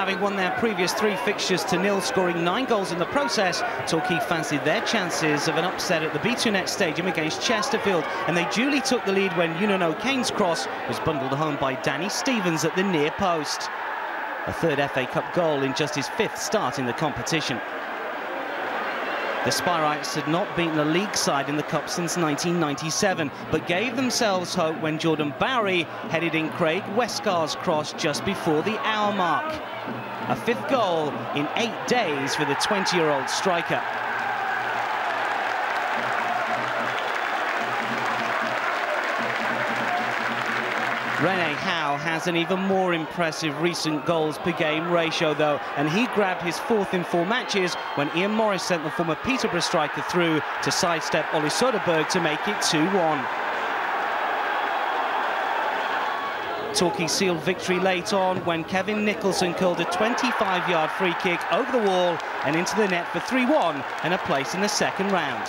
Having won their previous three fixtures to nil, scoring nine goals in the process, Torquay fancied their chances of an upset at the B2Net Stadium against Chesterfield, and they duly took the lead when Eunan O'Kane's cross was bundled home by Danny Stevens at the near post. A third FA Cup goal in just his fifth start in the competition. The Spireites had not beaten a league side in the Cup since 1997, but gave themselves hope when Jordan Bowery headed in Craig Westcarr's cross just before the hour mark. A fifth goal in eight days for the 20-year-old striker. Rene Howe has an even more impressive recent goals per game ratio though, and he grabbed his fourth in four matches when Ian Morris sent the former Peterborough striker through to sidestep Ole Soderberg to make it 2-1. Torquay sealed victory late on when Kevin Nicholson curled a 25-yard free kick over the wall and into the net for 3-1 and a place in the second round.